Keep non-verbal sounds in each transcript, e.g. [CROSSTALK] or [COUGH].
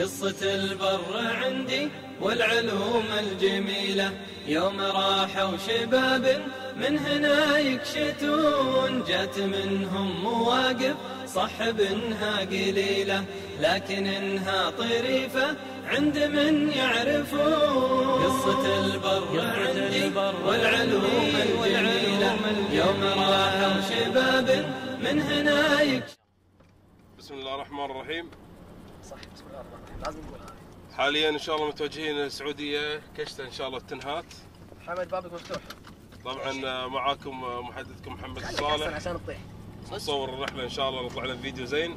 قصة البر عندي والعلوم الجميلة. يوم راحوا شباب من هنا يكشتون جات منهم مواقف صحب إنها قليلة. لكن إنها طريفة عند من يعرفون. قصة البر عندي والعلوم الجميلة. يوم راحوا شباب من هنا يكشتون بسم الله الرحمن الرحيم. صح بسم الله الرحمن الرحيم. لازم حاليا إن شاء الله متوجهين للسعوديه كشته إن شاء الله التنهات حمد بابك مفتوح طبعا معاكم محدثكم محمد الصالح. عشان تطيح مصور الرحلة إن شاء الله نطلع لنا فيديو زين.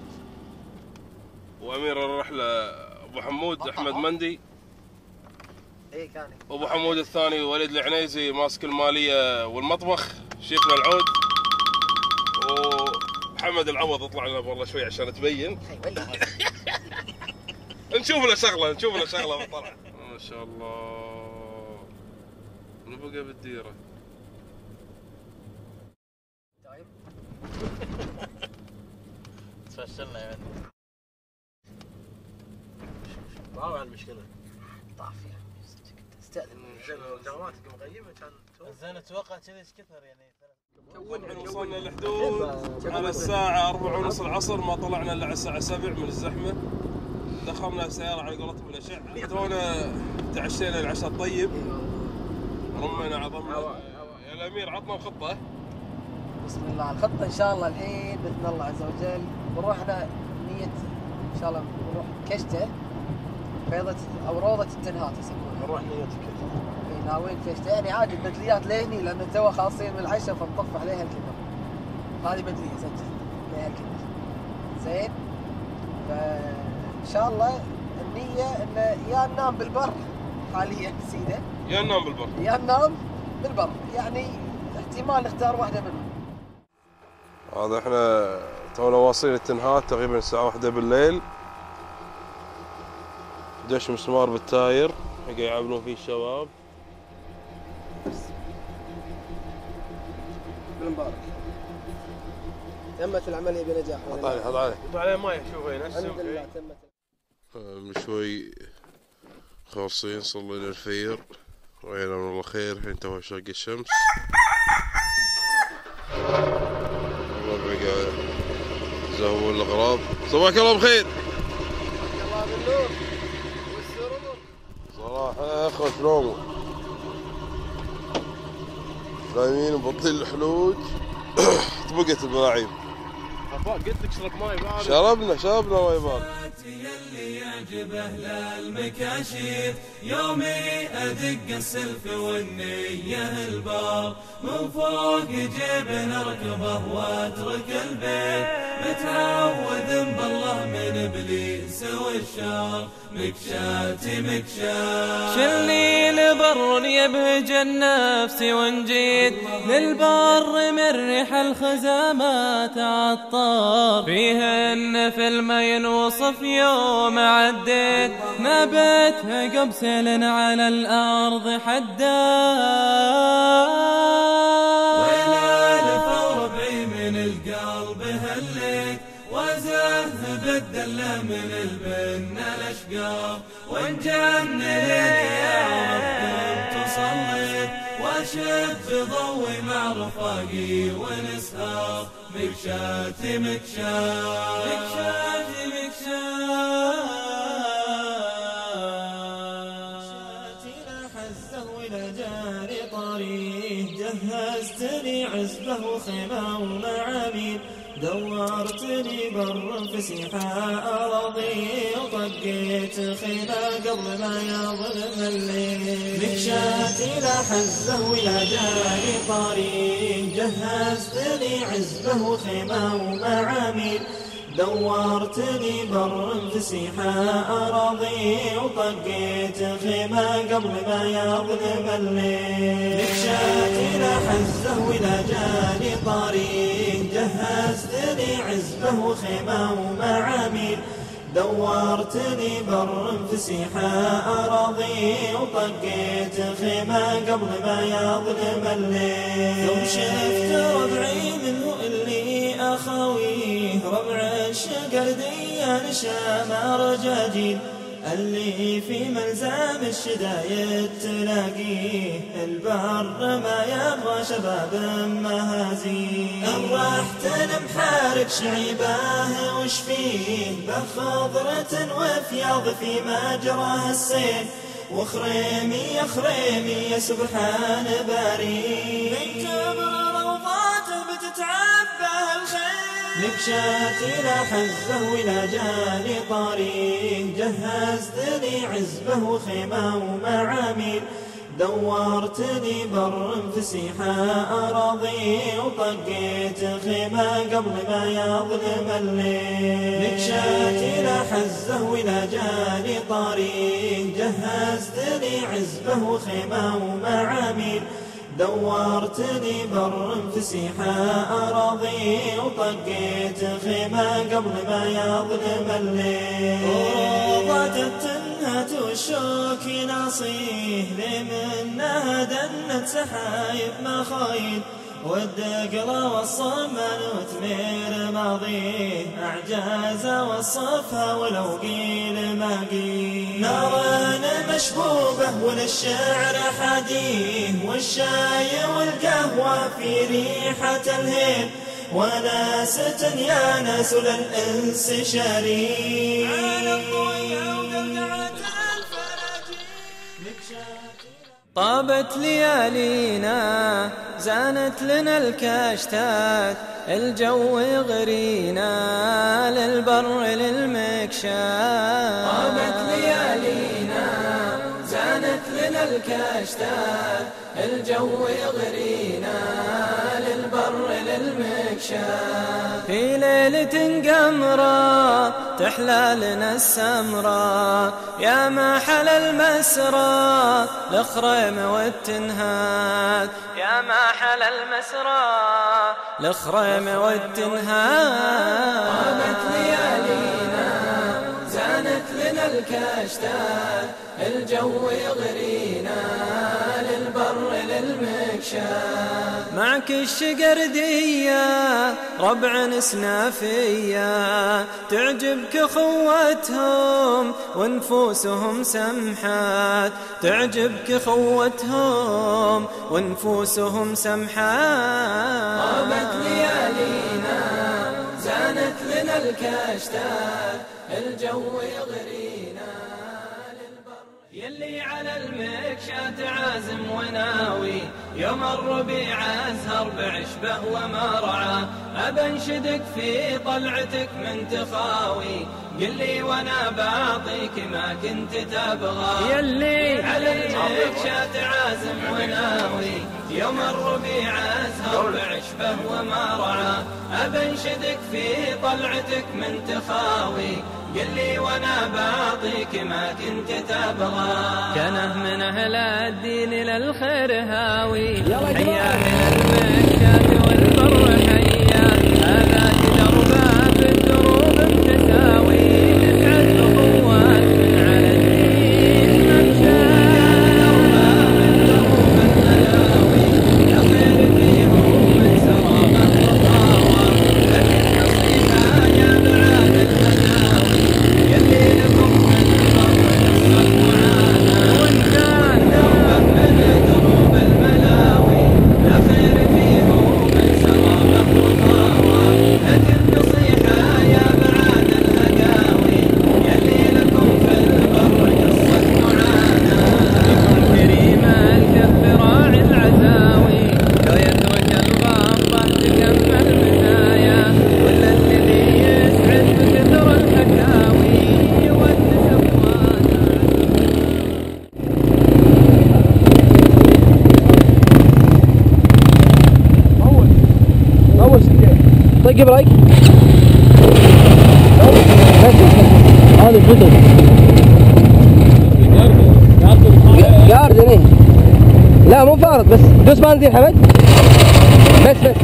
وأمير الرحلة أبو حمود أحمد مندي. اي كان. أبو حمود الثاني وليد العنيزي ماسك المالية والمطبخ. شيخنا العود. ومحمد العوض اطلع لنا والله شوي عشان تبين. [LAUGHS] ولي نشوف له شغلة نشوف له شغلة طلع [LAUGHS] ما شاء الله. نبقى بالديرة. طيب. [LAUGHS] تفشلنا يا ولد ما هو المشكلة. طاف يا عمي استاذن جواتك مغيبه كان زين أتوقع كذي إيش كثر يعني؟ طبعا وصلنا الحدود على الساعة أربعة ونص العصر ما طلعنا إلا على الساعة سبع من الزحمة. دخلنا السيارة على قولتهم الأشعة تونا تعشينا العشاء الطيب. رمينا عظمنا. يا الأمير عطنا خطة بسم الله الخطة إن شاء الله الحين بإذن الله عز وجل. بنروح إحنا نية إن شاء الله بنروح كشتة بيضة أو روضة التنهات يسمونها. نروح نيتك إي، ناويين يعني عادي البدليات لهني لأن تو خاصين من العشاء فنطف عليها الكبر هذه بدلية سجل عليها الكبر زين؟ فإن شاء الله النية انه يا ننام بالبر حاليا سيدة. يا ننام بالبر. يا ننام بالبر. يعني احتمال نختار واحدة منهم. هذا إحنا تونا واصلين التنهات تقريبا الساعة واحدة بالليل. دش مسمار بالتاير قاعد يعدلون فيه الشباب. تمت العملية بنجاح. حط عليه حط عليه حط عليه ماي شوف هنا الحمد لله تمت من شوي خالصين صلينا الفير وعينا من الله خير الحين تو شق الشمس. والله بقى زهو الاغراب صباحك الله بخير الله بالنور والسرور صراحة يا اخوة شلون نايمين بطيل الحلوج. [COUGHS] طبقت الملاعين قلت لك اشرب ماي بارد. شربنا شربنا ما يبال يلي يعجبه للمكاشيف يومي أدق السلف والنية البار من فوق نركبه واترك البيت. متعوذ بالله من إبليس والشر. مكشاتي مكشات. شلني لبر يبهج النفس ونجيت للبر من ريح الخزامات عطار فيهن في الماء ينوصف يوم عديت. نبتها قبسل على الأرض حداد. الدلة من البن الأشقار وإن جن ليلي يا رب كنت صليت واشد ضوي مع رفاقي ونسهر. مكشاتي مكشات مكشاتي مكشات حزه إلى جاري طريق جهزتني عزبه وخيمة ومعاميل. دورتني بر فسيحة أراضي وطقيت خيمة قبل ما يظلم الليل. مكشات إلى حزه وإلى جاري طريق. جهزتني عزبه وخيمة ومعاميل دورتني بر فسيحة أراضي وطقيت خيمة قبل ما يظلم الليل. مكشات إلى حزه وإلى جاني طريق. جهزتني عزبه وخيمة ومعاميل. دورتني بر فسيحة أراضي وطقيت خيمة قبل ما يظلم الليل. ثم شفت ربعي منه اللي أخويه ربع الشقر ديان شام رجاجيل اللي في ملزام الشدايد تلاقيه البر ما يبغى شباب مهازيه الرحت المحارق شعيباه وش فيه؟ بخضرة وفياض في مجرى السيل وخريمي يا خريمي يا سبحان باري. من كبر الخيل نبشات إلى حزه ولا جاني طريق. جهزت لي عزبه وخيمة ومعاميل دورتني بر فسيحة أراضي. وطقيت خيمة قبل ما يظلم الليل. نكشات إلى حزه ولا جاني طريق. جهزت لي عزبه وخيمة ومعاميل دورتني بر فسيحة أراضي وطقيت خيمة قبل ما يظلم الليل. وروضة التنهة والشوك ناصيه لي منها دنت سحايب مخايل والدقلة والصمان وتمير ماضيه أعجاز وصفها ولو قيل ما قيل ناران مشبوبة وللشعر حديه والشاي والقهوة في ريحة الهيل وناسة يا ناس للإنس شريك طابت ليالينا زانت لنا الكشتات الجو يغرينا للبر للمكشات طابت ليالينا زانت لنا الكشتات الجو يغرينا. للبر للمكشات في ليلة قمرة تحلى لنا السمرة يا ما حل المسرى الخريم والتنهاد يا ما حل المسرى الخريم والتنهاد طابت ليالينا الكشتات الجو يغرينا للبر للمكشاف معك الشقردية ربع نسنافية تعجبك خوتهم ونفوسهم سمحات. تعجبك خوتهم ونفوسهم سمحات. طابت ليالينا زانت لنا الكشتات الجو يغرينا يلي على المكشات عازم وناوي يوم الربيع أزهر بعشبه ومرعى أبنشدك في طلعتك من تخاوي قل لي وأنا بعطيك ما كنت تبغى. يلي على المكشات عازم وناوي يوم الربيع أزهر بعشبه ومرعى أبنشدك في طلعتك من تخاوي. قل لي وأنا بعطيك ما كنت تبغى. كانه من أهل الدين للخير هاوي. حيا من المكشات والبر حيا. هذا دربه في الدروب طيب رايك هذا الفطر جاردن إيه لا مو فارط بس دوس بنزين حمد بس بس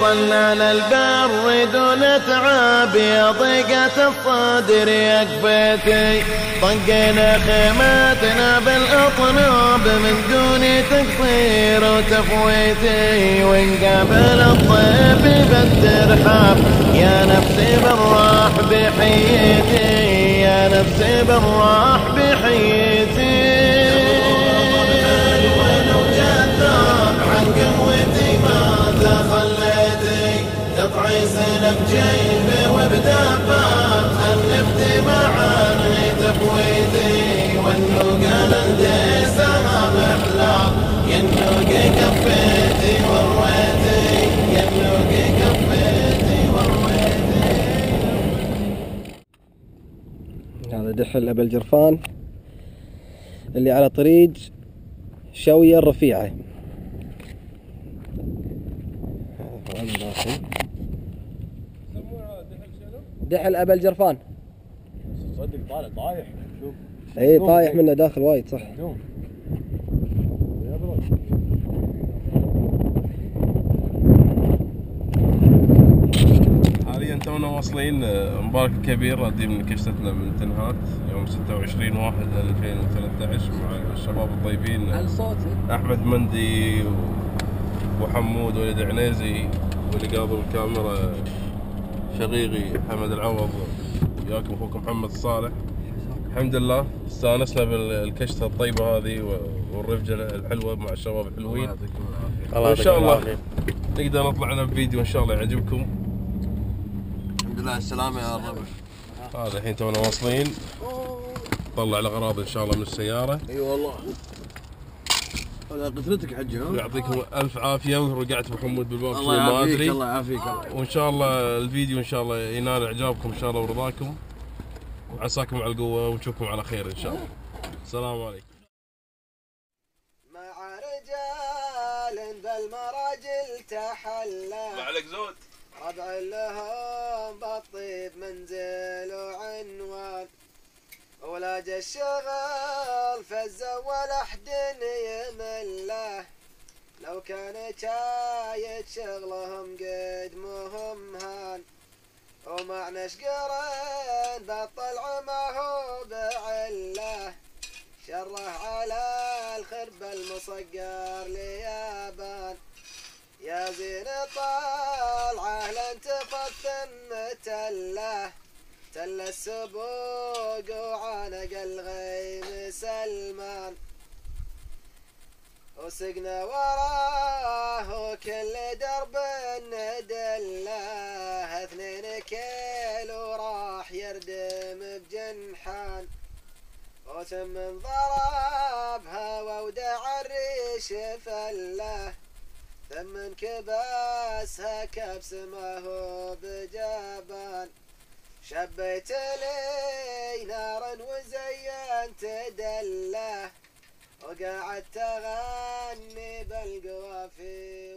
وصلنا للبر دون تعب يا ضيقة الصدر يكفيتي طقينا خيماتنا بالأطناب من دون تقصير وتفويتي. ونقابل الضيف بالترحاب يا نفسي بالراح بحيتي. يا نفسي بالراح بحيتي. قطعي سلم جيبي وبدباب خلفتي معا تفويتي والنوق الانديسها محلى ينوق كفيتي ورويتي ينوق كفيتي ورويتي هذا دحل أبا الجرفان اللي على طريق شوية الرفيعة هذا داخل. دحل أبا الجرفان صدق طالع طايح. شوف. اي طايح منه داخل وايد صح. حاليا تونا واصلين آه، مبارك الكبير رادي من كشتتنا من تنهات يوم 26 1 2013 مع الشباب الطيبين أحمد مندي وحمود ولد عنيزي واللي قابل الكاميرا شقيقي محمد العوض. وياكم اخوكم محمد الصالح الحمد لله. استانسنا بالكشتة الطيبة هذه والرفجه الحلوة مع الشباب الحلوين. وان شاء الله نقدر نطلع لنا بفيديو إن شاء الله يعجبكم. الحمد لله. على السلامة يا رب. هذا الحين تونا واصلين. نطلع الأغراض إن شاء الله من السيارة. إي والله. حجي ها؟ يعطيكم ألف عافية ورجعت ابو حمود بالباب الله ما يعافيك أدري. الله يعافيك وإن شاء الله الفيديو إن شاء الله ينال إعجابكم إن شاء الله ورضاكم. وعساكم على القوة ونشوفكم على خير إن شاء الله. السلام عليكم. مع رجال بالمراجل تحلى. عليك زود. ربع لهم بالطيب منزل وعنوان ولاج الشغل فالزول احد يمله. لو كان شايد شغلهم قد مهم هان. ومعنى شقرن بالطلع ما هو بعله. شره على الخرب المصقر ليابان. يا زين طالعه لن تفثم تله. تل السبوق وعانق الغيم سلمان. وسقنا وراه وكل درب ندله اثنين كيلو راح يردم بجنحان. وثم ضربها ودع الريش فله ثم كباسها كبس ما هو بجبان. شبيت لي نارا وزينت دلة وقعدت أغني بالقوافي